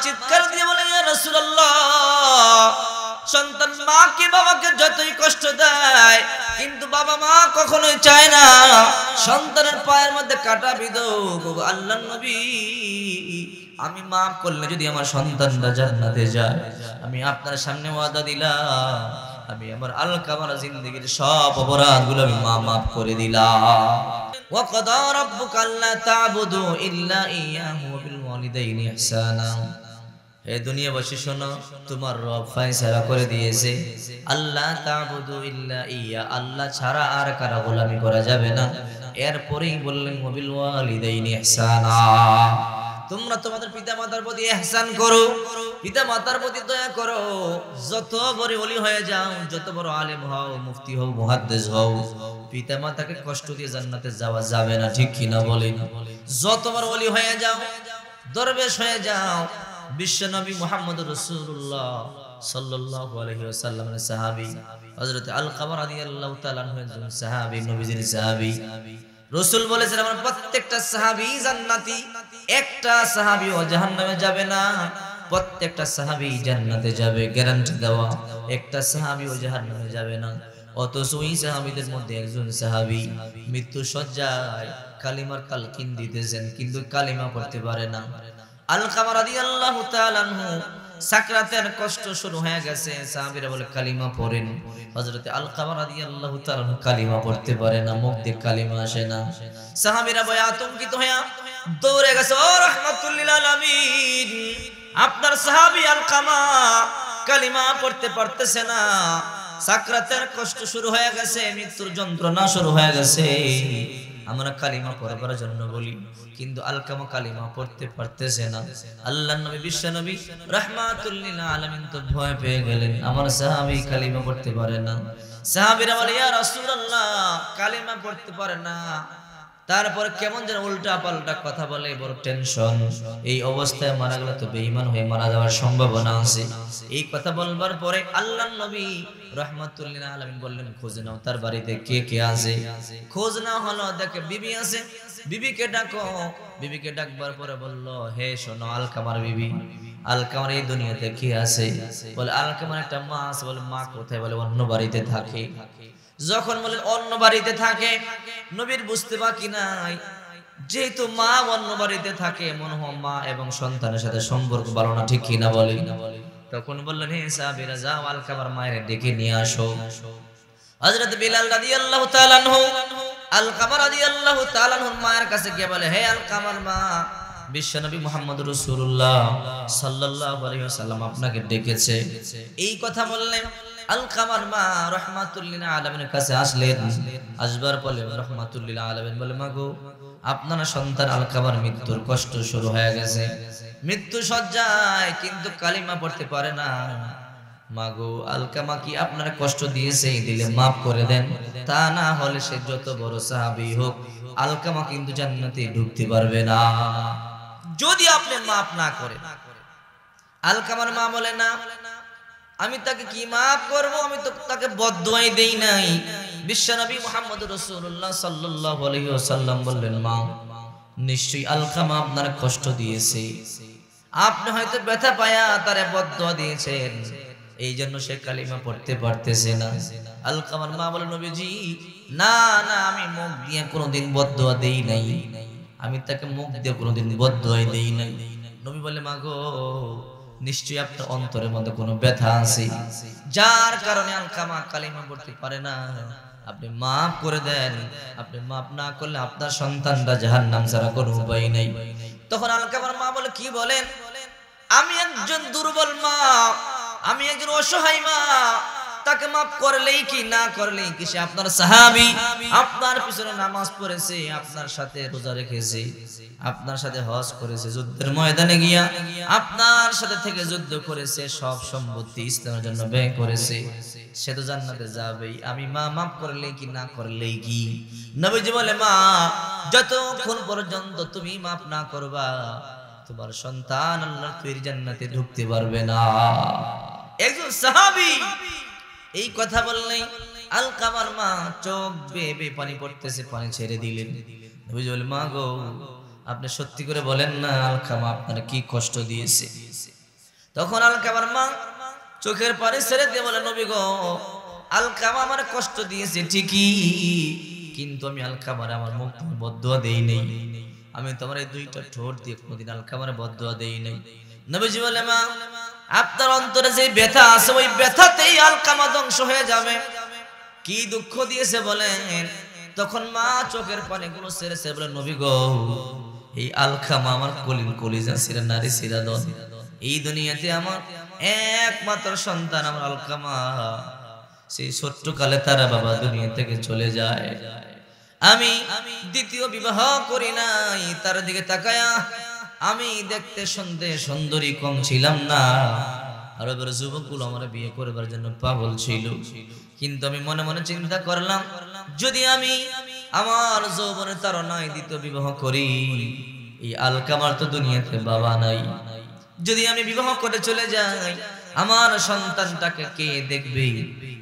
চিৎকার দিয়ে বলে রসুল্লাহ সন্তান মাকে বাবাকে যতই কষ্ট দেয় কিন্তু বাবা মা কখনোই চায় না সন্তানের পায়ের মধ্যে কাটা বিদুক আল্লাহ নবী আমি মাফ করলে যদি আমার সন্তানরা জান্নাতে যায় আমি আপনার সামনে ওয়াদা দিলাম আমি আমার আল কামারা জিন্দগির সব অপরাধগুলো আমি মা মাফ করে দিলাম وقضى ربك ألا تعبدوا إلا إياه وبالوالدين إحسانا হে দুনিয়াবাসী শোনো, তোমার রব ফয়সালা করে দিয়েছে। আল্লাহ তাবুদু ইল্লা ইয়া আল্লাহ ছাড়া আর কারা গোলামি করা যাবে না। এরপরেই বললেন মোবিল ওয়ালিদাইনি ইহসানা। তোমরা তোমাদের পিতা মাতার প্রতি ইহসান করো পিতা মাতার প্রতি দয়া করো। যত বড় ওলি হয়ে যাও, যত বড় আলেম হও, মুফতি হও, মুহাদ্দিস হও পিতা মাতাকে কষ্ট দিয়ে জান্নাতে যাওয়া যাবে না, ঠিক কিনা বলেন? যত বড় ওলি হয়ে যাও, দরবেশ হয়ে যাও বিশ্বনবী মুহাম্মদ হযরত আল নবীজির বলেছেন, আমার প্রত্যেকটা জান্নাতি, একটা যাবে না, প্রত্যেকটা সাহাবী জান্নাতে যাবে গ্যারান্টি দেওয়া, একটা যাবে না। অথচ ওই সাহাবীদের মধ্যে একজন সাহাবী মৃত্যু সজ্জায় কালিমার কালকিন দিতেছেন, কিন্তু কালিমা পড়তে পারে না। আল কামার রাদিয়াল্লাহু সাকরাতের কষ্ট শুরু হয়ে গেছে। কালিমা কালিমা পড়তে পারে না কালিমা আতঙ্কিত দৌড়ে গেছে। আপনার সাহাবী আল কামা কালিমা পড়তে পারতেছে না। সাকরাতের কষ্ট শুরু হয়ে গেছে, মৃত্যুর যন্ত্রণা শুরু হয়ে গেছে। আমরা কালিমা পড়বার জন্য বলি, কিন্তু আলকামা কালিমা পড়তে পারতেছে না। আল্লাহ নবী, বিশ্ব নবী রহমাতুল্লিল আলমিন তো ভয় পেয়ে গেলেন। আমার সাহাবি কালিমা পড়তে পারে না। সাহাবিরা বলে, ইয়া রাসূলুল্লাহ, কালিমা পড়তে পারে না। তারপর কেমন যেন উল্টা পাল্টা কথা বলে, বড় টেনশন এই অবস্থায় মারা গেলে তো বেঈমান হয়ে মারা যাওয়ার সম্ভাবনা আছে। এই কথা বলবার পরে আল্লাহ নবী রহমাতুল্লিল আলামিন বললেন, খোঁজ নাও তার বাড়িতে কে কে আছে? খোঁজ না হলো, দেখে বিবি আছে। বিবিকে ডাকো। বিবিকে ডাকবার পরে বলল, হে শোনো আলকামার বিবি, আলকামার এই দুনিয়াতে কে আছে? বলে, আলকামার একটা মা আছে। বলে, মা কোথায়? বলে, অন্য বাড়িতে থাকে। যখন বলে, অন্য বাড়িতে থাকে? নবীর বুঝতে বাকি নাই। যেহেতু মা অন্য বাড়িতে থাকে, মনে হয় মা এবং সন্তানের সাথে সম্পর্ক ভালো না, ঠিক কিনা বলে? তখন বললেন, হে সাহাবীরা, যাও আলকামার মায়ের ডেকে নিয়ে আসো। হযরত বিলাল রাদিয়াল্লাহু তাআলা আনহু আলকামা রাদিয়াল্লাহু তাআলা আনহুর মায়ের কাছে গিয়ে বলে, হে আল আলকামার মা বিশ্বনবী মুহাম্মদ রাসূলুল্লাহ সাল্লাল্লাহু আলাইহি ওয়াসাল্লাম আপনাকে ডেকেছে। এই কথা বললেন মা মৃত্যু সজ্জায়, কিন্তু কালিমা পড়তে পারে না। মাগো, আলকামা কি আপনার কষ্ট দিয়েছে? দিলে মাফ করে দেন। তা না হলে সে যত বড় সাহাবি হোক, আলকামা কিন্তু জান্নাতে ঢুকতে পারবে না। যদি আপনি মাফ না করে আলকামার মা বলে, না, আমি তাকে কি মাফ করব? আমি তো তাকে বদদুয়াই দেই নাই। বিশ্বনবী মুহাম্মদ রাসূলুল্লাহ সাল্লাল্লাহু আলাইহি বললেন, মা, নিশ্চয়ই আলকামা আপনার কষ্ট দিয়েছে। আপনি হয়তো ব্যথা পায়া তারে বদদুয়া দিয়েছেন। এই জন্য সে কালিমা পড়তে পারতেছে না। আলকামার মা বলে, নবীজি, না না, আমি মুখ দিয়ে কোনোদিন বদদুয়া দেই নাই। আমি তাকে মুখ দিয়ে কোনোদিন বদদুয়াই দেই নাই। নবী বলে মা গো নিশ্চয়ই আপনার অন্তরের মধ্যে কোনো ব্যথা আছে। যার কারণে আলকামা কালিমা পড়তে পারে না। আপনি মাফ করে দেন। আপনি মাফ না করলে আপনার সন্তানরা জাহান নাম ছাড়া কোনো উপায় নেই। তখন আলকামার মা বলে, কি বলেন? আমি একজন দুর্বল মা। আমি একজন অসহায় মা। তাকে মাফ করলেই কি, না করলেই কি, সে আপনার সাহাবি, আপনার পিছনে নামাজ পড়েছে, আপনার সাথে রোজা রেখেছে, আপনার সাথে হজ করেছে, যুদ্ধের ময়দানে গিয়া আপনার সাথে থেকে যুদ্ধ করেছে, সব সম্পত্তি ইসলামের জন্য ব্যয় করেছে, সে তো জান্নাতে যাবেই। আমি মা, মাফ করলেই কি, না করলেই কি? নবীজি বলে, মা, যতক্ষণ পর্যন্ত তুমি মাফ না করবা, তোমার সন্তান আল্লাহর তৈরি জান্নাতে ঢুকতে পারবে না। একজন সাহাবী এই কথা বললেই আলকামার মা চোখ বেয়ে বেয়ে পানি পড়তেছে, পানি ছেড়ে দিলেন। বলে মা গো, আপনি সত্যি করে বলেন না আলকামা আপনার কি কষ্ট দিয়েছে? তখন আলকামার মা চোখের পানি ছেড়ে দিয়ে বলে নবী গো, আলকামা আমার কষ্ট দিয়েছে ঠিকই, কিন্তু আমি আলকামার আমার মুখ বদুয়া দেই নেই। আমি তোমার এই দুইটা ঠোঁট দিয়ে কোনোদিন আলকামার বদুয়া দেই নাই। নবীজি বলে মা, আপনার অন্তরে যে ব্যথা আছে, ওই ব্যথাতেই আলকামা ধ্বংস হয়ে যাবে। কি দুঃখ দিয়েছে বলেন, তখন মা চোখের পানিগুলো সেরে সেরে বলে, নবী গো, এই আলখামা আমার কলিন কলিজা, সিরা নারী, সিরা দন এই দুনিয়াতে আমার একমাত্র সন্তান আমার আলকামা। সেই ছোট্ট কালে তারা বাবা দুনিয়া থেকে চলে যায়। আমি দ্বিতীয় বিবাহ করি নাই। তার দিকে তাকায়া আমি দেখতে শুনতে সুন্দরী কম ছিলাম না। আর এবার যুবকগুলো আমার বিয়ে করবার জন্য পাগল ছিল। কিন্তু আমি মনে মনে চিন্তা করলাম, যদি আমি আমার যৌবনে তার নাই দ্বিতীয় বিবাহ করি, এই আলকামার তো দুনিয়াতে বাবা নাই। যদি আমি বিবাহ করে চলে যাই আমার সন্তানটাকে কে দেখবে?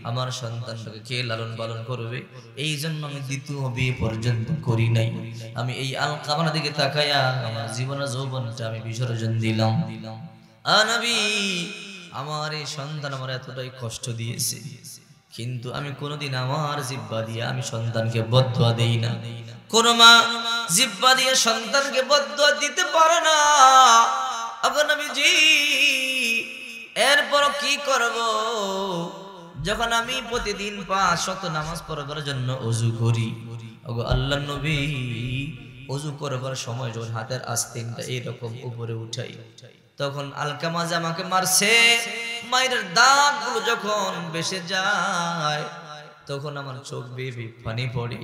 আমার সন্তানটাকে কে লালন পালন করবে? এই জন্য আমি দ্বিতীয় বিয়ে পর্যন্ত করি নাই। আমি এই আলকামার দিকে তাকায়া আমার জীবন যৌবনটা আমি বিসর্জন দিলাম। আনবী আমার এই সন্তান আমার এতটাই কষ্ট দিয়েছে। কিন্তু আমি কোনোদিন আমার জিব্বা দিয়ে আমি সন্তানকে বদুয়া দেই না। কোন মা জিব্বা দিয়ে সন্তানকে বদুয়া দিতে পারে না। এখন আমি জি এরপর কি করব? যখন আমি প্রতিদিন পাঁচ শত নামাজ পড়বার জন্য অজু করি আল্লাহ নবী, অজু করবার সময় যখন হাতের আস্তিনটা এরকম উপরে উঠাই, তখন আলকামাজ আমাকে মারছে। মায়ের দাঁত যখন বেসে যায় তখন আমার চোখ বেবি পানি পড়ে।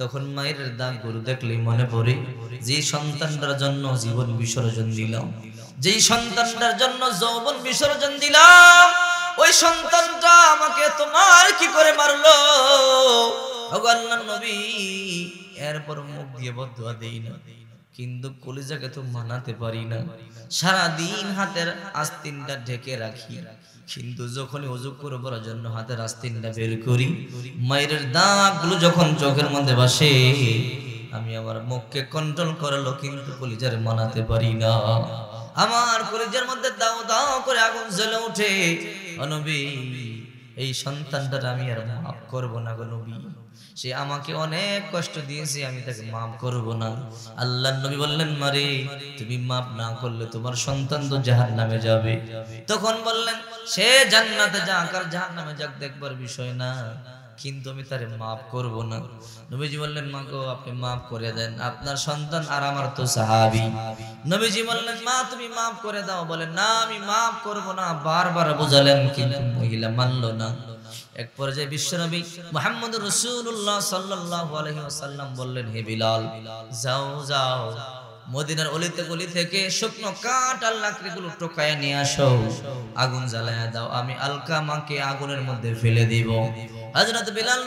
তখন মায়ের দাগ গুরু দেখলেই মনে পড়ে, যে সন্তানটার জন্য জীবন বিসর্জন দিলাম, যেই সন্তানটার জন্য যৌবন বিসর্জন দিলাম, ওই সন্তানটা আমাকে তোমার কি করে মারলো? ভগবান নবী, এরপর মুখ দিয়ে বদুয়া দেই না, কিন্তু কলিজাকে তো মানাতে পারি না। সারা দিন হাতের আস্তিনটা ঢেকে রাখি। কিন্তু যখনই অজু করবার জন্য হাতের আস্তিনটা বের করি। মায়ের দাগগুলো যখন চোখের মধ্যে বাসে আমি আমার মুখকে কন্ট্রোল করালো, কিন্তু কলিজারে মানাতে পারি না। আমার কলিজার মধ্যে দাও দাও করে আগুন জ্বলে ওঠে। অনবী এই সন্তানটা আমি আর মাফ করব না গো নবী। সে আমাকে অনেক কষ্ট দিয়েছে, আমি তাকে মাফ করব না। আল্লাহ নবী বললেন, মারে, তুমি মাফ না করলে তোমার সন্তান তো জাহান নামে যাবে। তখন বললেন, সে জান্নাতে যাক আর জাহান নামে যাক, দেখবার বিষয় না। কিন্তু আমি তারে মাফ করব না। নবীজি বললেন, মা গো, আপনি মাফ করে দেন। আপনার সন্তান আর আমার তো সাহাবি। নবীজি বললেন, মা, তুমি মাফ করে দাও। বলেন না, আমি মাফ করব না। বারবার বোঝালেন, কিন্তু মহিলা মানলো না। এক পর্যায়ে বিশ্বনবী মোহাম্মদ রসুল্লাহ সাল্লাহ আলহিহাসাল্লাম বললেন, হে বিলাল, যাও যাও। মদিনার অলিতে গলি থেকে শুকনো কাঠ আর লাকড়িগুলো টোকায় নিয়ে আসো। আগুন জ্বালায় দাও। আমি আলকামাকে আগুনের মধ্যে ফেলে দিব। হযরত বিলাল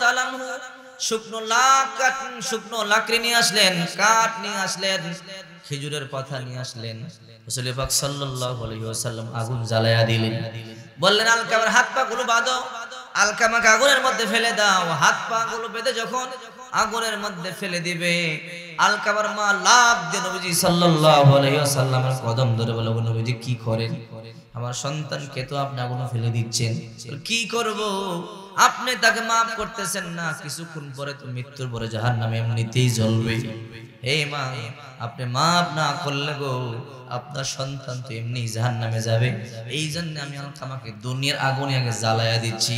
তাআলা আনহু শুকনো লাখ শুকনো লাকড়ি নিয়ে আসলেন, কাঠ নিয়ে আসলেন, খেজুরের পাতা নিয়ে আসলেন। রাসূল পাক সাল্লাল্লাহু আলাইহি ওয়াসাল্লাম আগুন জ্বালায়া দিলেন। বললেন, আলকামার হাত পা গুলো বাঁধো, আলকামাকে আগুনের মধ্যে ফেলে দাও। হাত পা গুলো বেঁধে যখন আগুনের মধ্যে ফেলে দিবে। আলকাবার মা লাভ দিয়ে নবীজি ওয়াসাল্লামের কদম ধরে বলে নবীজি, কি করেন? আমার সন্তানকে তো আপনি আগুনে ফেলে দিচ্ছেন। কি করব? আপনি তাকে মাফ করতেছেন না। কিছুক্ষণ পরে তো মৃত্যুর পরে জাহান্নামে এমনিতেই জ্বলবে। হে মা, আপনি মাফ না করলে গো, আপনার সন্তান তো এমনি জাহান নামে যাবে। এই জন্য আমি আমাকে দুনিয়ার আগুনে আগে জ্বালায়া দিচ্ছি।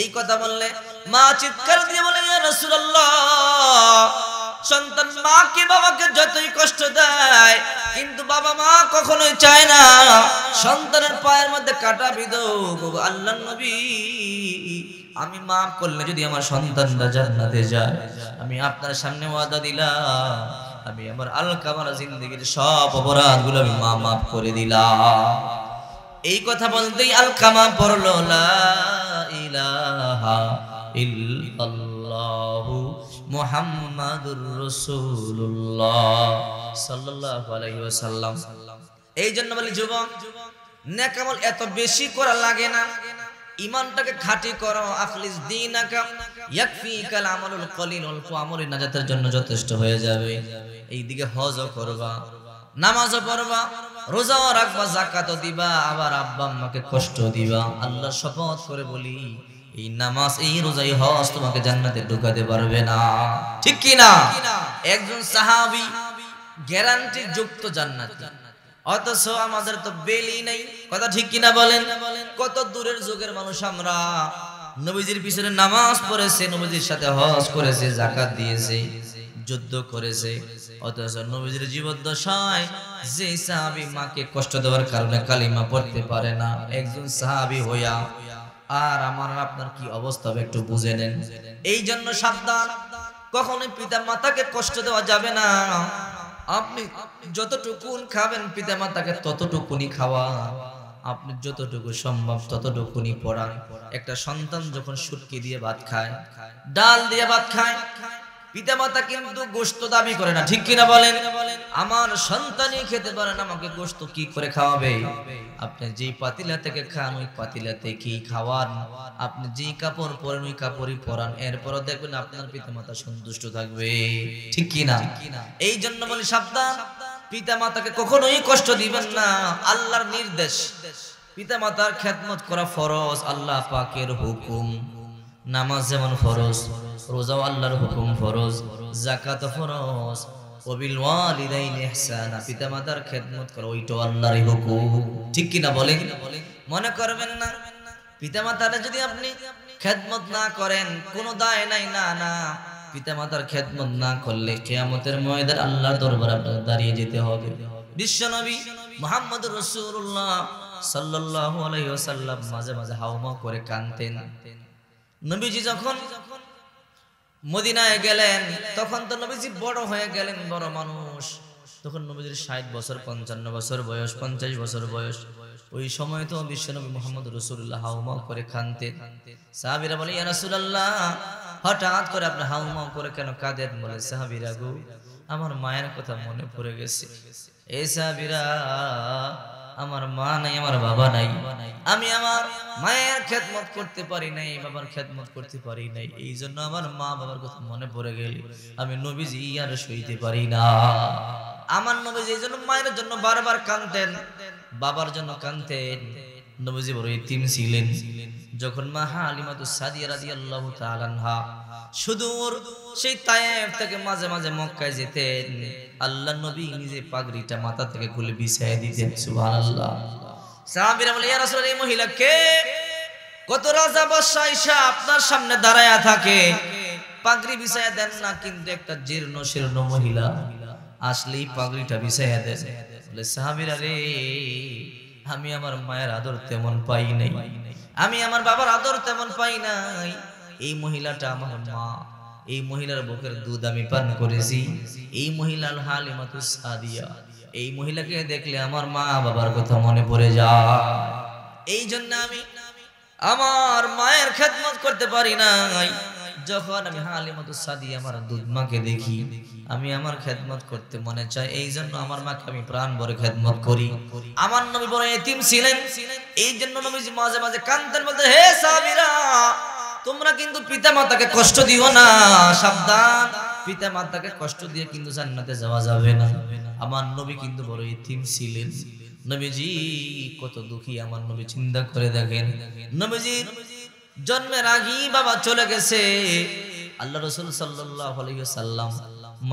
এই কথা বললে মা চিৎকার দিয়ে বলে রসুল্লাহ সন্তান মাকে বাবাকে যতই কষ্ট দেয়, কিন্তু বাবা মা কখনোই চায় না। সন্তানের পায়ের মধ্যে কাটা বিদুক আল্লাহ নবী। আমি মাফ করলে যদি আমার সন্তানরা জান্নাতে যায় আমি আপনার সামনে ওয়াদা দিলাম। আমি আমার আলকামার জিন্দগির সব অপরাধগুলো আমি মা মাফ করে দিলাম। এই কথা বলতেই আলকামা পড়ল, লা ইলাহা আলাইহি এই জন্য বলি, যুবক নেকামল এত বেশি করা লাগে না। ইমানটাকে খাঁটি করো, আখলিস দিনাকা, ইয়াকফিকাল আমালুল কলিল, অল্প আমলই নাজাতের জন্য যথেষ্ট হয়ে যাবে। এইদিকে হজও করবা, নামাজও পড়বা, রোজাও রাখবা জাকাতও দিবা, আবার আব্বা আম্মাকে কষ্ট দিবা। আল্লাহ শপথ করে বলি, এই নামাজ, এই রোজাই হজ তোমাকে জান্নাতে ঢুকাতে পারবে না। ঠিক কি না একজন সাহাবী গ্যারান্টি যুক্ত জান্নাতি। অথচ আমাদের তো বেলি নেই। কথা ঠিক কিনা বলেন? কত দূরের যুগের মানুষ আমরা। নবীজির পিছনে নামাজ পড়েছে, নবীজির সাথে হজ করেছে জাকাত দিয়েছে, যুদ্ধ করেছে। অথচ নবীজির জীবদ্দশায় যে সাহাবী মাকে কষ্ট দেওয়ার কারণে কালিমা পড়তে পারে না, একজন সাহাবী হইয়া। আর আমার আপনার কি অবস্থা হবে একটু বুঝে নেন। এই জন্য সাবধান। কখনো পিতা মাতাকে কষ্ট দেওয়া যাবে না। আপনি যতটুকুন খাবেন পিতা মাতাকে ততটুকুনি খাওয়া। আপনি যতটুকু সম্ভব ততটুকুনি পড়ান। একটা সন্তান যখন সুটকি দিয়ে ভাত খায়, ডাল দিয়ে ভাত খায় পিতা মাতা কিন্তু গোস্ত দাবি করে না, ঠিক কিনা বলেন? আমার সন্তানই খেতে পারে না, আমাকে গোস্ত কি করে খাওয়াবে? আপনি যেই পাতিলা থেকে খান, ওই পাতিলাতে কি খাওয়ান? আপনি যেই কাপড় পরেন, ওই কাপড়ই পরান। এরপরও দেখবেন আপনার পিতা মাতা সন্তুষ্ট থাকবে, ঠিক কিনা? এই জন্য বলি সাবধান পিতা মাতাকে কখনোই কষ্ট দিবেন না, আল্লাহর নির্দেশ। পিতা মাতার খেদমত করা ফরজ, আল্লাহ পাকের হুকুম। নামাজ যেমন ফরজ, রোজাও আল্লাহর হুকুম ফরজ জাকাত ফরজ, ওবিল ওয়ালিদাইন ইহসানা, পিতামাতার খেদমত করো, ওইটাও আল্লাহর হুকুম। ঠিক কি না বলেন? মনে করবেন না? পিতামাতার যদি আপনি খেদমত না করেন, কোনো দায় নাই, না না। পিতামাতার খেদমত না করলে কিয়ামতের ময়দান আল্লাহর দরবারে আপনার দাঁড়িয়ে যেতে হবে। বিশ্বনবী মুহাম্মদ রাসূলুল্লাহ সাল্লাল্লাহু আলাইহি ওয়াসাল্লাম মাঝে মাঝে হাওমা করে কানতেন নবীজি যখন মদিনায় গেলেন, তখন তো নবীজি বড় হয়ে গেলেন, বড় মানুষ। তখন নবীজির ষাট বছর, পঞ্চান্ন বছর বয়স, পঞ্চাশ বছর বয়স। ওই সময় তো বিশ্বনবী মোহাম্মদ রসুল্লাহ করে খানতেন সাহাবিরা বলে রাসূলুল্লাহ, হঠাৎ করে আপনি হাউমাউ করে কেন কাঁদেন? বলে, সাহাবিরা গো, আমার মায়ের কথা মনে পড়ে গেছে। এই সাহাবিরা আমার মা নাই, আমার বাবা নাই। আমি আমার মায়ের খেদমত করতে পারি নাই, বাবার খেদমত করতে পারি নাই। এই জন্য আমার মা বাবার কথা মনে পড়ে গেল। আমি নবীজি আর সইতে পারি না। আমার নবীজি এই জন্য মায়ের জন্য বারবার কানতেন বাবার জন্য কানতেন নবীজি বড় ইতিম ছিলেন। যখন মা হালিমাতু সাদিয়া রাদিয়াল্লাহু তাআলা আনহা সুদূর সেই তায়েফ থেকে মাঝে মাঝে মক্কায় যেতেন আল্লাহ নবী নিজে পাগড়িটা মাথা থেকে খুলে বিছায় দিতেন, সুবহানাল্লাহ। সাহাবীরা বলে, ইয়া রাসূল এই মহিলা কে? কত রাজা বাদশা ঈশা আপনার সামনে দাঁড়ায়া থাকে। পাগড়ি বিছায়া দেন না, কিন্তু একটা জীর্ণ শীর্ণ মহিলা আসলেই পাগড়িটা বিছায়া দেন। বলে, সাহাবীরা রে, আমি আমার মায়ের আদর তেমন পাই নাই। আমি আমার বাবার আদর তেমন পাই নাই। এই মহিলাটা আমার মা। এই মহিলার বুকের দুধ আমি পান করেছি। এই মহিলার হালিমাতু সাদিয়া এই মহিলাকে দেখলে আমার মা বাবার কথা মনে পড়ে যা এই জন্য আমি আমার মায়ের খেদমত করতে পারি নাই। যখন আমি হালিমাতু সাদিয়া আমার দুধ মাকে দেখি, আমি আমার খেদমত করতে মনে চাই, এই জন্য আমার মাকে আমি প্রাণ ভরে খেদমত করি। আমার নবী বড় এতিম ছিলেন, এই জন্য নবীজি মাঝে মাঝে কান্তেন বলতে হে সাবিরা, তোমরা কিন্তু পিতা মাতাকে কষ্ট দিও না, সাবধান পিতা মাতাকে কষ্ট দিয়ে কিন্তু জান্নাতে যাওয়া যাবে না। আমার নবী কিন্তু বড় ইতিম ছিলেন। নবীজি কত দুঃখী, আমার নবী চিন্তা করে দেখেন। নবীজি জন্মের আগেই বাবা চলে গেছে। আল্লাহ রসুল সাল্লাম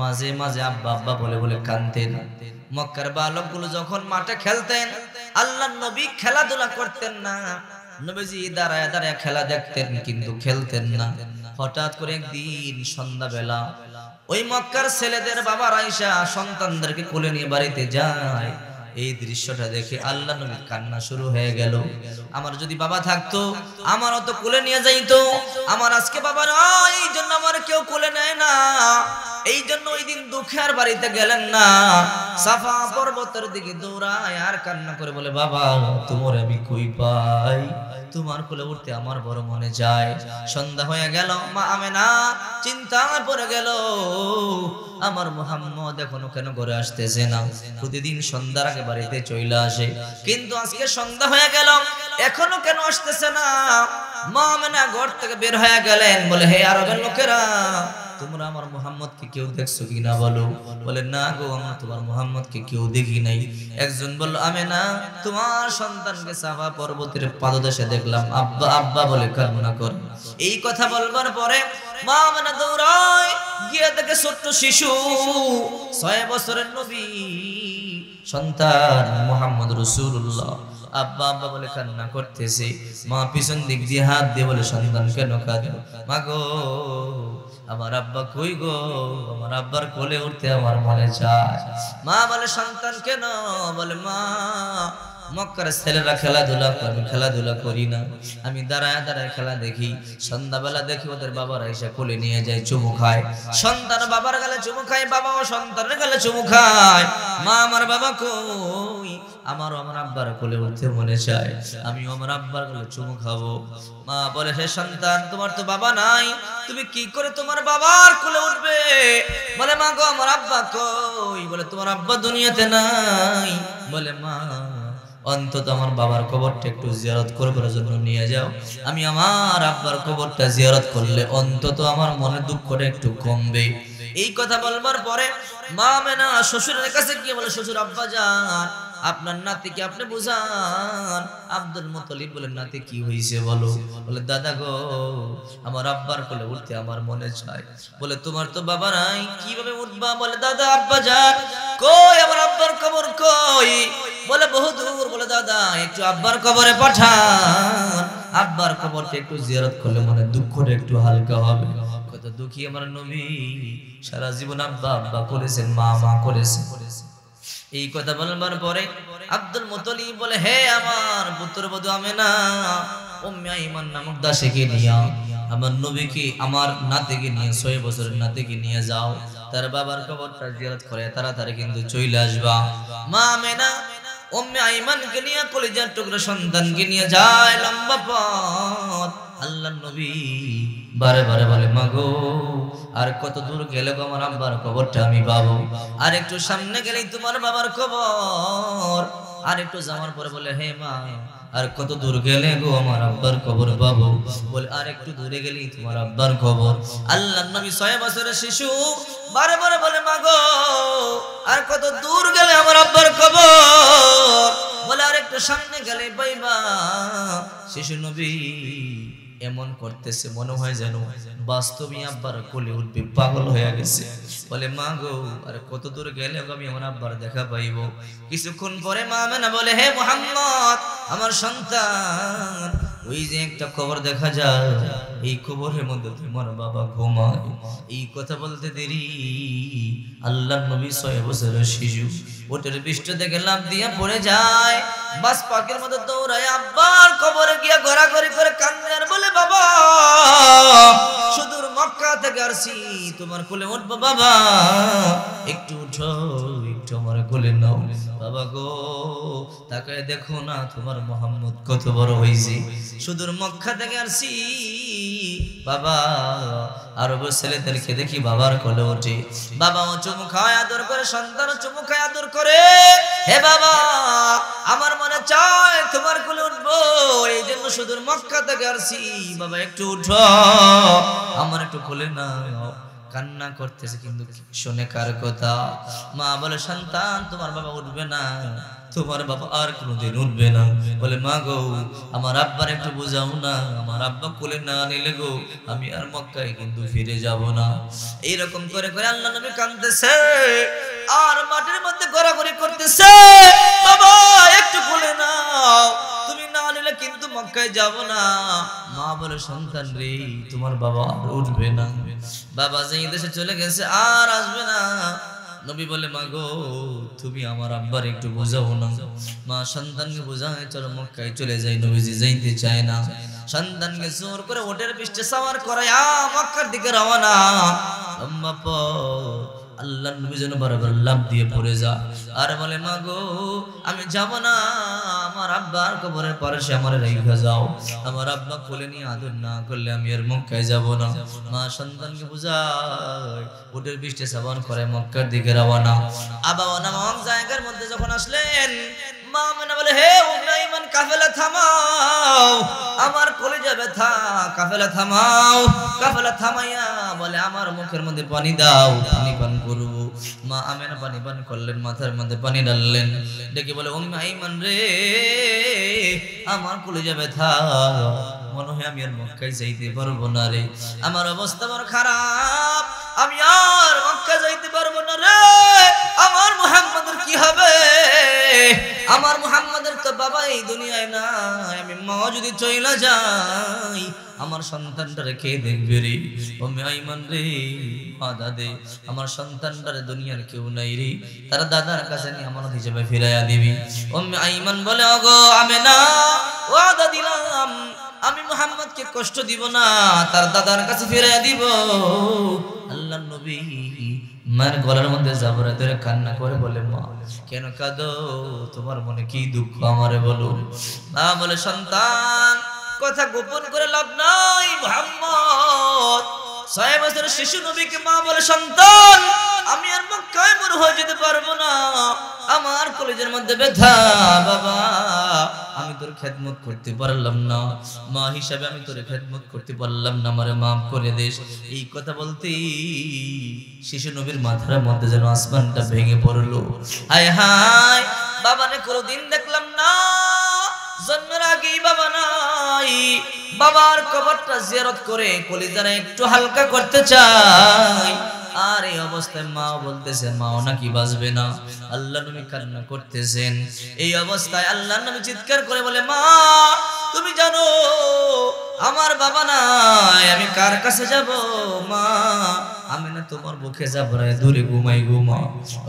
মাঝে মাঝে আব্বা আব্বা বলে বলে কানতেন মক্কার বালকগুলো যখন মাঠে খেলতেন আল্লাহ নবী খেলাধুলা করতেন না। নবীজি দাঁড়ায় দাঁড়ায় খেলা দেখতেন কিন্তু খেলতেন না। হঠাৎ করে একদিন সন্ধ্যাবেলা ওই মক্কার ছেলেদের বাবা রাইসা সন্তানদেরকে কোলে নিয়ে বাড়িতে যায়। এই দৃশ্যটা দেখে আল্লাহ নবীর কান্না শুরু হয়ে গেল। আমার যদি বাবা থাকতো আমার অত কোলে নিয়ে যাইতো। আমার আজকে বাবার এই জন্য আমার কেউ কোলে নেয় না। এই জন্য ওই দিন দুঃখের বাড়িতে গেলেন না। সাফা পর্বতের দিকে দৌড়ায় আর কান্না করে বলে, বাবা, তোমার আমি কই পাই? তোমার কোলে উঠতে আমার বড় মনে যায়। সন্ধ্যা হয়ে গেল, মা আমেনা চিন্তায় পড়ে গেল, আমার মোহাম্মদ এখনও কেন ঘরে আসতেছে না? প্রতিদিন সন্ধ্যার আগে বাড়িতে চলে আসে। কিন্তু আজকে সন্ধ্যা হয়ে গেল, এখনও কেন আসতেছে না? মা আমেনা ঘর থেকে বের হয়ে গেলেন, বলে, হে আরবের লোকেরা তোমরা আমার মোহাম্মদকে কেউ দেখছ কি না বলো? বলে, না গো, আমরা তোমার মোহাম্মদকে কেউ দেখি নাই। একজন বলল, আমি না, তোমার সন্তানকে সাফা পর্বতের পাদদেশে দেখলাম। আব্বা আব্বা বলে কামনা কর। এই কথা বলবার পরে মা দৌড়ায়, গিয়ে দেখে ছোট্ট শিশু, ছয় বছরের নবী, সন্তান মোহাম্মদ রসুল্লাহ আব্বা আব্বা বলে কান্না করতেছে। মা পিছন দিক দিয়ে হাত দিয়ে বলে, সন্তান কেন কাঁদো? মা গো, আমার আব্বা কই গো? আমার আব্বার কোলে উঠতে আমার মনে চায়। মা বলে, সন্তান কেন? বলে, মা, মক্কার ছেলেরা খেলাধুলা করে, আমি খেলাধুলা করি না। আমি দাঁড়ায় দাঁড়ায় খেলা দেখি। সন্ধ্যাবেলা দেখি ওদের বাবারা এসে কোলে নিয়ে যায়, চুমু খায়। সন্তান বাবার গালে চুমু খায়, বাবাও সন্তানের গালে চুমু খায়। মা, আমার বাবা কই? আমারও আমার আব্বার কোলে উঠতে মনে চায়। আমি আমার আব্বার কোলে চুমু খাব। মা বলে, হে সন্তান, তোমার তো বাবা নাই। তুমি কি করে তোমার বাবার কোলে উঠবে? বলে, মা গো, আমার আব্বা কই? বলে, তোমার আব্বা দুনিয়াতে নাই। বলে, মা, অন্তত আমার বাবার কবরটা একটু জিয়ারত করবার জন্য নিয়ে যাও। আমি আমার আব্বার কবরটা জিয়ারত করলে অন্তত আমার মনে দুঃখটা একটু কমবে। এই কথা বলবার পরে মা মেনা শ্বশুরের কাছে গিয়ে বলে, শ্বশুর আব্বা যান। আপনার নাতিকে আপনি বুঝান। আব্দুল মুতালিব বলে, নাতি, কি হয়েছে বলো? বলে, দাদা গো, আমার আব্বার কোলে উঠতে আমার মনে চায়। বলে, তোমার তো বাবা নাই, কীভাবে উঠবা? বলে, দাদা, আব্বা যান। কই, আমার আব্বার কবর কই? বলে, বহু দূর। বলে, দাদা, একটু আব্বার কবরে পাঠান। আব্বার কবরটা একটু জিয়ারত করলে মনে দুঃখটা একটু হালকা হবে। কত দুঃখী আমার নবী, সারা জীবন আব্বা আব্বা করেছেন, মা মা করেছেন। এই কথা বলবার পরে আব্দুল মুতলি বলে, হে আমার পুত্র বধূ আমেনা, উম্মে আইমান নামক দাসীকে নিয়া, আমার নবীকে, আমার নাতিকে নিয়ে, ছয় বছরের নাতিকে নিয়ে যাও। তার বাবার কবরটা জিয়ারত করে, তাড়াতাড়ি কিন্তু চলে আসবা। মা আমেনা, উম্মে আইমানকে নিয়ে, কলিজার টুকরো সন্তানকে নিয়ে যায় লম্বা পথ। আল্লাহ নবী বারে বারে বলে, মাগো, আর কত দূর গেলে গো আমার আব্বার কবরটা আমি পাবো? আর একটু সামনে গেলেই তোমার বাবার কবর। আর একটু যাওয়ার পরে বলে, হে মা, আর কত দূর গেলে গো আমার আব্বার কবর পাবো? বলে, আর একটু দূরে গেলেই তোমার আব্বার কবর। আল্লাহ নবী ছয় বছরের শিশু। বারে বারে বলে, মাগো, আর কত দূর গেলে আমার আব্বার কবর? বলে, আর একটু সামনে গেলে পাইবা। শিশু নবী এমন করতেছে, মনে হয় যেন বাস্তবে আব্বার কোলে উঠবে, পাগল হয়ে গেছে। বলে, মা গো, আর কত দূর গেলে আমি আমার আব্বার দেখা পাইব? কিছুক্ষণ পরে মা মেনা বলে, হে মোহাম্মদ, আমার সন্তান, ওই যে একটা খবর দেখা যায়, এই খবরের মধ্যে তোমার বাবা ঘুমায়। এই কথা বলতে দেরি আল্লাহ নবী ছয় বছরের শিশু। ওটের পৃষ্ঠ থেকে লাভ দিয়া পড়ে যায়, বাস পাকের মতো দৌড়ায় আব্বার কবরে গিয়া ঘোরাঘুরি করে কান্দে আর বলে বাবা, সুদূর মক্কা থেকে আসছি। তোমার কোলে উঠবো বাবা, একটু উঠো, একটু আমার কোলে নাও। বাবা গো তাকায় দেখো না তোমার মোহাম্মদ কত বড় হয়েছে সুদূর মক্কা থেকে আসছি। বাবা, আরব ছেলেদেরকে দেখি বাবার কোলে ওঠে। বাবা ও চুমু খায়, আদর করে সন্তান চুমু খায়, আদর করে। হে বাবা, আমার মনে চায় তোমার কোলে উঠবো। এই জন্য সুদূর মক্কা থেকে আসছি। বাবা, একটু উঠো। আমার একটু কোলে না কান্না করতেছে, কিন্তু শুনে কার কথা। মা বলে, সন্তান, তোমার বাবা উঠবে না। তোমার বাবা আর কোনোদিন উঠবে না। বলে, মা গো, আমার আব্বার একটু বোঝাও না, আমার আব্বা কোলে না নিলে গো, আমি আর মক্কায় কিন্তু ফিরে যাব না। এইরকম করে করে আল্লাহ নবী কাঁদতেছে, আর মাটির মধ্যে গড়াগড়ি করতেছে, বাবা, একটু কোলে নাও, তুমি না নিলে কিন্তু মক্কায় যাব না। মা বলে, সন্তান রে, তোমার বাবা আর উঠবে না। বাবা যে দেশে চলে গেছে, আর আসবে না। নবী বলে মা গো তুমি আমার আব্বার একটু বোঝাও না। মা সন্তানকে বোঝায়, চলো মক্কায় চলে যাই। নবীজি যাইতে চায় না। সন্তানকে জোর করে ওটের পৃষ্ঠে সাওয়ার করায় মক্কার দিকে রওনা। লম্বা পথ আল্লাহ নবী যেন বরাবর লাভ দিয়ে পড়ে যা আর বলে, মা গো, আমি যাব না। আমার আব্বার কবরের সে আমার রেখে যাও। আমার আব্বা কোলে নিয়ে আদর না করলে আমি আর মক্কায় যাব না। মা সন্তানকে বুঝায়, উটের বৃষ্টি সাবান করে মক্কার দিকে রওনা। আবা নামক জায়গার মধ্যে যখন আসলেন, মা মনে বলে, হে কাফেলা থামাও। আমার কলেজে ব্যথা, কাফেলা থামাও। কাফেলা থামাইয়া বলে, আমার মুখের মধ্যে পানি দাও, পানি পান করব। মা আমেনা পানি পান করলেন, মাথার মধ্যে পানি ডাললেন ডেকে বলে উম্মে আইমান রে, আমার কলেজে ব্যথা। মনে হয় আমি আর মক্কায় যাইতে পারব না রে। আমার অবস্থা বড় খারাপ। আমি আর মক্কা যাইতে পারব না রে। আমার মুহাম্মাদের কি হবে? আমার মুহাম্মাদের তো বাবা এই দুনিয়ায় নাই, আমি মা যদি চইলা যাই, আমার সন্তানটা রেখে দেখবে রে? আমি আইমান রে মা দাদে আমার সন্তানটারে দুনিয়ার কেউ নাই রে। তারা দাদার কাছে নিয়ে আমার হিসেবে ফিরাইয়া দিবি। আমি আইমান বলে অগো আমি না, ওয়াদা দিলাম। আমি মোহাম্মদকে কষ্ট দিব না, তার দাদার কাছে ফিরাইয়া দিব। আল্লাহ নবী মায়ের গলার মধ্যে জাবরা ধরে কান্না করে বলে, মা, কেন কাঁদো? তোমার মনে কি দুঃখ আমারে বলো? মা বলে, সন্তান, কথা গোপন করে লাভ নাই, মোহাম্মদ। ছয় বছরের শিশু নবীকে মা বলে, সন্তান, আমি আর যেতে পারব না। আমার কলেজের মধ্যে ব্যথা, বাবা। আমি তোর খেদমত করতে পারলাম না। মা হিসাবে আমি তোর খেদমত করতে পারলাম না, আমারে মাফ করে দেশ এই কথা বলতেই শিশু নবীর মাথার মধ্যে যেন আসমানটা ভেঙে পড়ল। হায় হায় বাবানে কোনোদিন দেখলাম না। জন্মের আগেই বাবা নাই। বাবার কবরটা জিয়ারত করে কলিজারা একটু হালকা করতে চাই। আর এই অবস্থায় মা বলতেছে, মাও নাকি বাঁচবে না। আল্লাহ নবী কান্না করতেছেন। এই অবস্থায় আল্লাহ নবী চিৎকার করে বলে, মা, তুমি জানো, আমার বাবা নাই, আমি কার কাছে যাব? মা, আমি না তোমার বুকে যাব রে দূরে ঘুমাই ঘুমা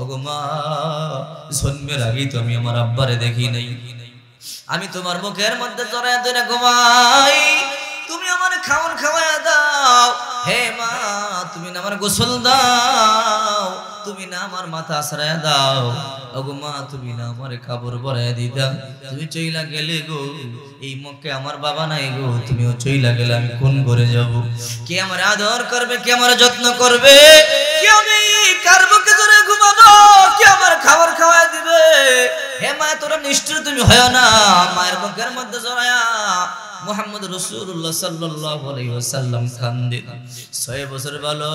ওগো মা, জন্মের আগেই তো আমি আমার আব্বারে দেখি নাই। আমি তোমার মুখের মধ্যে জড়ায় ধরে ঘুমাই। তুমি আমার খাওয়ান খাওয়ায় দাও। হে মা, তুমি না আমার গোসল দাও। তুমি না আমার মাথা আশ্রয় দাও। ওগো মা, তুমি না আমার কাপড় পরায় দিতা। তুমি চইলা গেলে গো, এই মক্কে আমার বাবা নাই গো। তুমিও চইলা গেলে আমি কোন করে যাব? কে আমার আদর করবে, কে আমার যত্ন করবে? কে আমি কার বুকে ধরে ঘুমাবো? কে আমার খাবার খাওয়ায় দিবে? হে মা তোরা নিষ্ঠুর, তুমি হয় না। মায়ের বুকের মধ্যে জড়ায়া মোহাম্মদ রসুল্লাহ সাল্লাল্লাহু আলাইহি ওয়াসাল্লাম দিন ছয় বছর ভালো।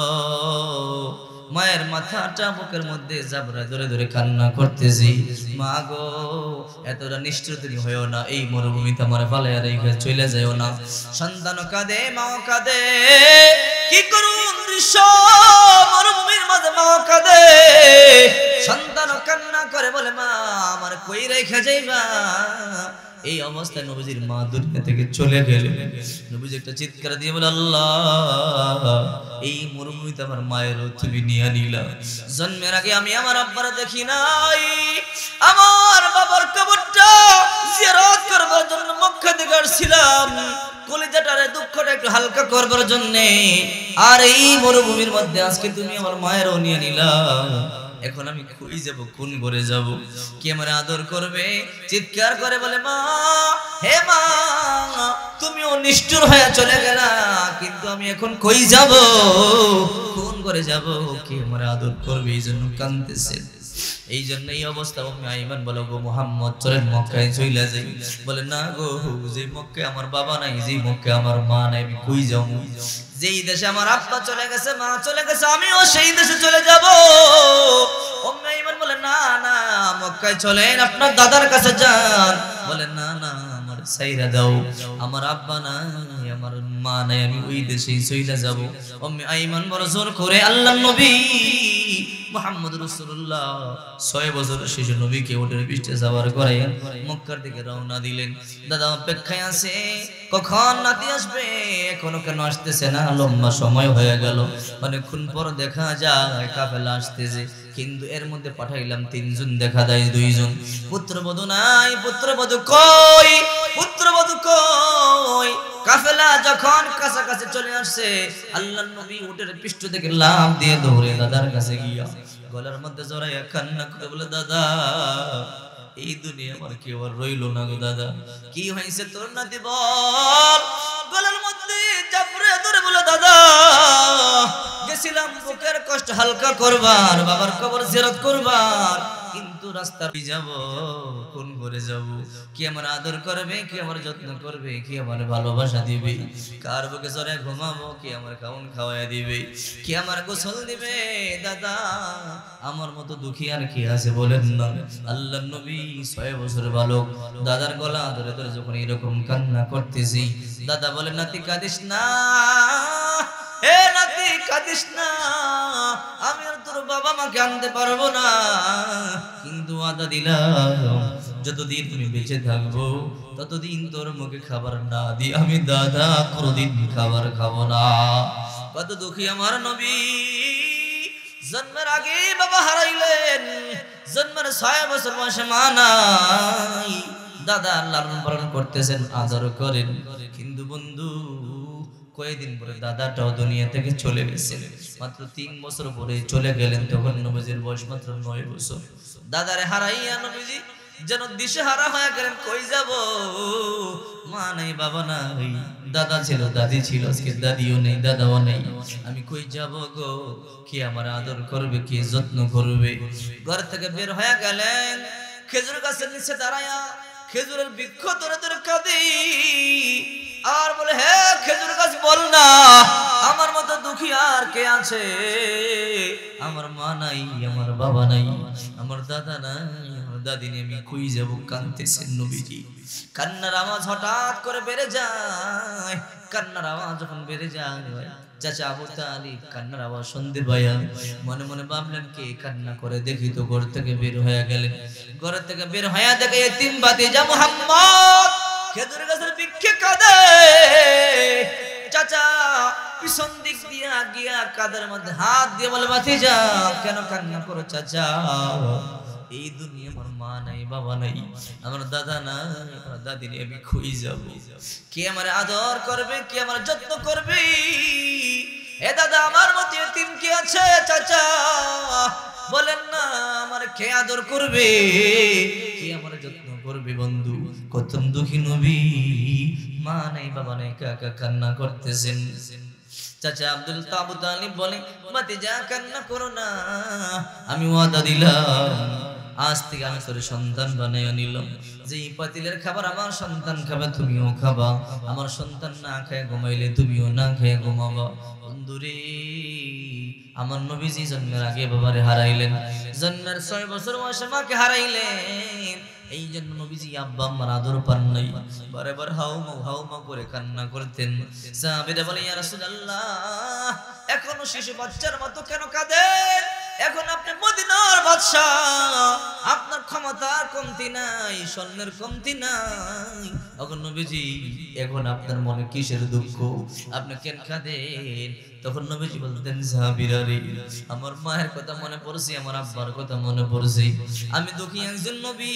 মায়ের মাথাটা বুকের মধ্যে জাবরা ধরে ধরে কান্না করতেছি। মা গো, এতটা নিষ্ঠুর হয়েও না, এই মরুভূমিতে আমার পালাইয়া রেখে চলে যাইও না। সন্তান কাঁদে, মাও কাঁদে, কি করুন দৃশ্য? মরুভূমির মাঝে মাও কাঁদে। সন্তান কান্না করে বলে, মা, আমার কই রেখে যাইবা? এই অবস্থায় নবীজির মা দুনিয়া থেকে চলে গেলে। নবীজি একটা চিৎকার দিয়ে বলে, আল্লাহ, এই মরুভূমিতে আমার মায়ের তুমি নিয়ে নিলা। জন্মের আগে আমি আমার আব্বার দেখি নাই। আমার বাবার কবরটা জিয়ারত করবার জন্য মক্কা থেকে আসছিলাম। কলিজাটারে দুঃখটা একটু হালকা করবার জন্য। আর এই মরুভূমির মধ্যে আজকে তুমি আমার মায়েরও নিয়ে নিলা। এখন আমি কই যাব কোন করে যাব। কে আমার আদর করবে? চিৎকার করে বলে, মা, হে মা, তুমিও নিষ্ঠুর হয়ে চলে গেলা, কিন্তু আমি এখন কই যাব? কোন করে যাব। কে আমার আদর করবে? এই জন্য কাঁদতেছে। এই জন্য এই অবস্থা আমি আইমান বলো গো মোহাম্মদ, চলেন মক্কায় চইলা যাই। বলে, না গো, যে মক্কে আমার বাবা নাই, যে মক্কে আমার মা নাই, আমি কই যাব? যেই দেশে আমার আব্বা চলে গেছে, মা চলে গেছে, আমিও সেই দেশে চলে যাব। অম্মে ইমান বলে, না না, মক্কায় চলেন, আপনার দাদার কাছে যান। বলে, না না, আমার সাইরা দাও আমার আব্বা নাই, আমার মা নাই, আমি ওই দেশেই চইলা যাব। অম্মে আইমান বড় জোর করে আল্লাহ নবী অনেকক্ষণ পর দেখা যায় আসতেছে। কিন্তু এর মধ্যে পাঠাইলাম তিনজন, দেখা দেয় দুইজন। পুত্রবধূ নাই। পুত্রবধূ কই? পুত্রবধূ কই? কাফেলা যখন কাছাকাছি চলে আসছে আল্লাহ নবী উটের পৃষ্ঠ থেকে লাভ দিয়ে দৌড়ে দাদার কাছে গিয়া গলার মধ্যে জড়াইয়া কান্না করে বলে, দাদা, এই দুনিয়া আমার কেউ আর রইল না গো দাদা। কি হয়েছে তোর না বল? গলার মধ্যে চাপড়ে ধরে বলে, দাদা, গেছিলাম বুকের কষ্ট হালকা করবার, বাবার কবর জেরত করবার। কিন্তু রাস্তা যাব, কোন করে যাব? কি আমার আদর করবে, কি আমার যত্ন করবে, কি আমার ভালোবাসা দিবে? কার বুকে চড়ে ঘুমাবো, কি আমার খাউন খাওয়াই দিবে? কি আমার গোসল দিবে? দাদা, আমার মতো দুঃখী আর কি আছে বলেন না। আল্লাহ নবী ছয় বছর বালক। দাদার গলা ধরে ধরে যখন এরকম কান্না করতেছি, দাদা বলে, নাতি, কাঁদিস না। হে নাতি, কাঁদিস না। আমি আর তোর বাবা মাকে আনতে পারব না। কিন্তু আদা দিলাম, যতদিন তুমি বেঁচে থাকব, ততদিন তোর মুখে খাবার না আমি দাদা, কোনোদিন খাবার খাব না। কত দুঃখী আমার নবী। জন্মের আগে বাবা হারাইলেন। জন্মের ছয় বছর বয়সে মা নাই। দাদা লালন পালন করতেছেন, আদর করেন। কিন্তু কয়েকদিন পরে দাদাটাও দুনিয়া থেকে চলে গেছেন মাত্র তিন বছর পরে চলে গেলেন তখন নবীজির বয়স মাত্র নয় বছর। দাদারে হারাইয়া নবীজি যেন দিশে হারা হয়ে গেলেন, কই যাব? মা নাই, বাবা নাই, দাদা ছিল, দাদি ছিল, আজকে দাদিও নেই, দাদাও নেই। আমি কই যাব গো? কে আমার আদর করবে, কে যত্ন করবে? ঘর থেকে বের হয়ে গেলেন খেজুর গাছের নিচে দাঁড়ায়া খেজুরের বৃক্ষ ধরে ধরে কাঁদি। আর বলে, হে খেজুর গাছ, বল না, আমার মতো দুঃখী আর কে আছে? আমার মা নাই, আমার বাবা নাই, আমার দাদা নাই, আমার দাদি আমি যাব নবীজি। কান্নার আওয়াজ হঠাৎ করে বেড়ে যায়। কান্নার আওয়াজ যখন বেড়ে যায়, চাচা আবু কান্নার আওয়াজ মনে মনে ভাবলেন, কে কান্না করে? দেখি তো ঘর থেকে বের হয়ে গেলেন। ঘর থেকে বের হয়ে দেখে তিন বাতি যা মোহাম্মদ, খেজুর গাছের এই দুনিয়া আমার মা নাই, বাবা নাই, আমার দাদা দাদি নেই, আমি খুই কে আমার আদর করবে, কে আমার যত্ন করবে? এ দাদা, আমার মতো এতিম কি আছে, চাচা? বলেন কে আদর করবে? কে আমার যত্ন করবে বন্ধু? কত দুঃখী নবী। মা নাই, বাবা নাই, কাকা কান্না করতেছেন। চাচা আব্দুল তাবু তালিব বলে, মাতে যা কান্না করো না, আমি ওয়াদা দিলাম। আজ থেকে আমি তোর সন্তান বানাইয়া নিলাম। যে পাতিলের খাবার আমার সন্তান খাবে, তুমিও খাবা। আমার সন্তান না খায় ঘুমাইলে তুমিও না খেয়ে ঘুমাবা। বন্ধুরে আমার নবীজি জন্মের আগে বাবারে হারাইলেন। জন্মের ছয় বছর বয়সে মাকে হারাইলেন। এই জন্য নবীজি আব্বা, আম্মার আদর পান নাই। বারে বার হাউমা হাউমা করে কান্না করতেন। সাহাবীরা বলে, ইয়া রাসূলুল্লাহ, এখনও শিশু বাচ্চার মতো কেন কাঁদেন? এখন আপনি মদিনার বাদশা আপনার ক্ষমতার কমতি নাই, স্বর্ণের কমতি নাই। এখন নবীজি, এখন আপনার মনে কিসের দুঃখ? আপনি কেন কাঁদেন? তখন নবীজি বলতেন সাহাবীরা আমার মায়ের কথা মনে পড়ছে, আমার আব্বার কথা মনে পড়ছে। আমি দুঃখী একজন নবী,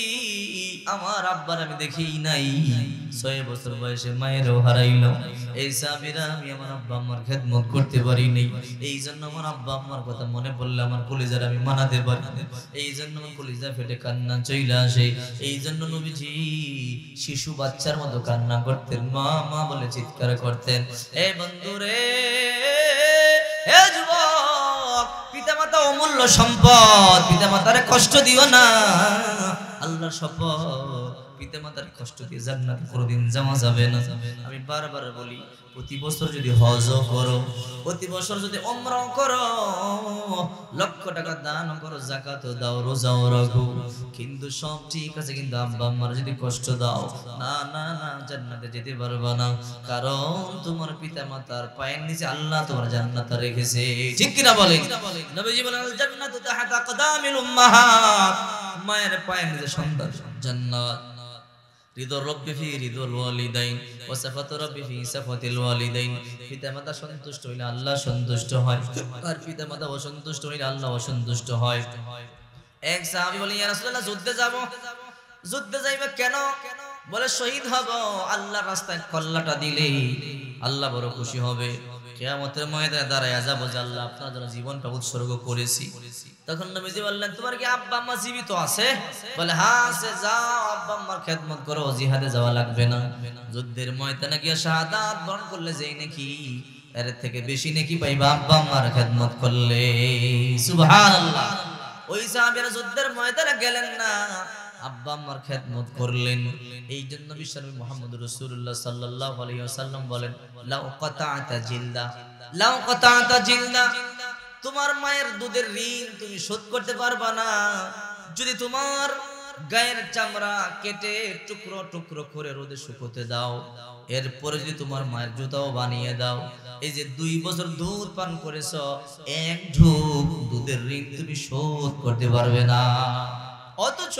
আমার আব্বার আমি দেখি নাই। ছয় বছর বয়সে মায়েরও হারাইলাম এই সাহাবীরা, আমি আমার আব্বা আম্মার খেদমত করতে পারি নাই এই জন্য আমার আব্বা আম্মার কথা মনে পড়লে আমার কলিজার আমি মানাতে পারি এই জন্য আমার কলিজা ফেটে কান্না চইলা আসে। এই জন্য নবীজি শিশু বাচ্চার মতো কান্না করতেন। মা মা বলে চিৎকার করতেন, এ বন্ধুরে হে যুবক পিতামাতা অমূল্য সম্পদ পিতামাতারে কষ্ট দিও না। আল্লাহর শপথ। পিতামাতার কষ্ট দিয়ে জান্নাতে কোনোদিন যাওয়া যাবে না। আমি বারবার বলি, প্রতি বছর যদি হজ করো, প্রতি বছর যদি ওমরাও করো, লক্ষ টাকা দান করো জাকাত দাও, রোজাও রাখো। কিন্তু সব ঠিক আছে, কিন্তু আব্বা আম্মার যদি কষ্ট দাও, না না না, জান্নাতে যেতে পারবা না। কারণ তোমার পিতা মাতার পায়ের নিচে আল্লাহ তোমার জান্নাত রেখেছে। ঠিক কিনা বলে নবীজি বলেন জান্নাতু তাহাতা কদামিল উম্মাহাত। মায়ের পায়ের নিচে সন্তান, জান্নাত। রিদর রব্বি ফি আল্লাহ সন্তুষ্ট হয় আর পিতামাতা আল্লাহ কল্লাটা দিলেই আল্লাহ বড় খুশি হবে। কিয়ামতের ময়দানে দাঁড়ায় যাব যে আল্লাহ আপনার জন্য জীবনটা উৎসর্গ করেছি। তখন নবীজি বললেন, তোমার কি আব্বা আম্মা জীবিত আছে? বলে হ্যাঁ আছে। যাও, আব্বা আম্মার খেদমত করো, জিহাদে যাওয়া লাগবে না। যুদ্ধের ময়দানে গিয়ে শাহাদাত বরণ করলে যেই নাকি, এর থেকে বেশি নাকি পাইবা আব্বা আম্মার খেদমত করলে। সুবহানাল্লাহ। ওই সাহাবীরা যুদ্ধের ময়দানে গেলেন না, আব্বা আম্মার খেদমত করলেন। এই জন্য বিশ্বনবী মুহাম্মদ রাসূলুল্লাহ সাল্লাল্লাহু আলাইহি ওয়াসাল্লাম বলেন, লাউ কাতাআতা জিলদা লাউ কাতাআতা জিলদা তোমার দুধের ঋণ তুমি শোধ করতে পারবা না। যদি তোমার গায়ের চামড়া কেটে টুকরো টুকরো করে রোদে শুকোতে দাও, এরপরে যদি তোমার মায়ের জুতাও বানিয়ে দাও, এই যে দুই বছর দুধ পান করেছ, এক ঢুক দুধের ঋণ তুমি শোধ করতে পারবে না। অথচ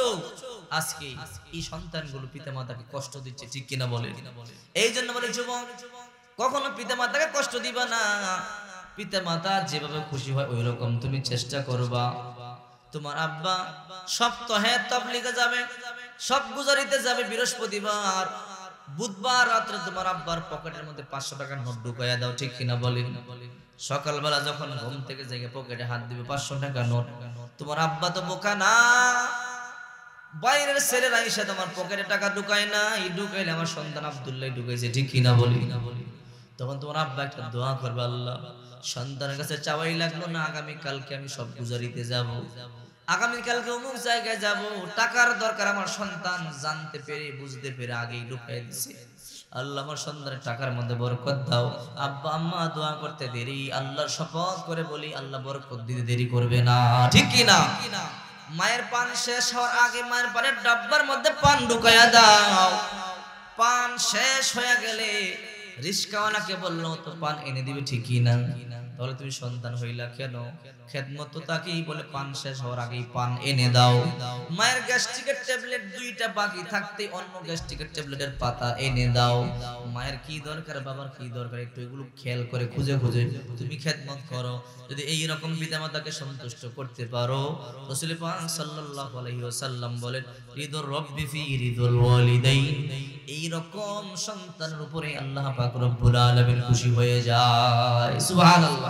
আজকে এই সন্তানগুলো পিতা মাতাকে কষ্ট দিচ্ছে, ঠিক কিনা বলে এই জন্য বলে, যুবক, কখনো পিতা মাতাকে কষ্ট দিবা না। পিতা মাতা যেভাবে খুশি হয় ওই রকম তুমি চেষ্টা করবা। তোমার আব্বা সব সপ্তাহে তাবলিগে যাবে, সব গুজারিতে যাবে বৃহস্পতিবার। বুধবার রাত্রে তোমার আব্বার পকেটের মধ্যে পাঁচশো টাকার নোট ঢুকাইয়া দাও, ঠিক কিনা বলি সকালবেলা যখন ঘুম থেকে জেগে পকেটে হাত দিবে পাঁচশো টাকা নোট, তোমার আব্বা তো বোকা না। বাইরের ছেলেরা এসে তোমার পকেটে টাকা ঢুকায় না এই ঢুকাইলে আমার সন্তান আব্দুল্লাহ ঢুকাইছে, ঠিক কিনা বলি তখন তোমার আব্বা একটা দোয়া করবে, আল্লাহ সন্তানের কাছে চাওয়াই লাগল না আগামী কালকে আমি সব গুজারিতে যাব। আগামী কালকে অমুক জায়গায় যাব, টাকার দরকার আমার সন্তান জানতে পেরে, বুঝতে পেরে আগেই ঢুকাই দিছে। আল্লাহ আমার সন্তানের টাকার মধ্যে বরকত দাও। আব্বা, আম্মা দোয়া করতে দেরি, আল্লাহর শপথ করে বলি, আল্লাহ বরকত দিতে দেরি করবে না। ঠিক কি না? মায়ের পান শেষ হওয়ার আগে মায়ের পানের ডাব্বার মধ্যে পান ঢুকাইয়া দাও। পান শেষ হয়ে গেলে রিস্কাওয়ালাকে বলল তো পান এনে দিবে ঠিকই না? তাহলে তুমি সন্তান হইলা কেন? খেদমত তাকেই বলে, পান শেষ হওয়ার আগেই পান এনে দাও। মায়ের গ্যাস্ট্রিকের ট্যাবলেট দুইটা বাকি অন্য গ্যাস্ট্রিকের ট্যাবলেটের পাতা এনে দাও। মায়ের কি দরকার, বাবার কি দরকার, একটু এগুলো খেয়াল করে খুঁজে খুঁজে তুমি খেদমত করো। যদি এই রকম পিতামাতাকে সন্তুষ্ট করতে পারো, রাসূল পাক সাল্লাল্লাহু আলাইহি ওয়াসাল্লাম বলেন, রিদুর রব্বি ফি রিদুল এই রকম সন্তানের উপরে আল্লাহ পাক রব্বুল আলামিন খুশি হয়ে যায়। সুবহানাল্লাহ।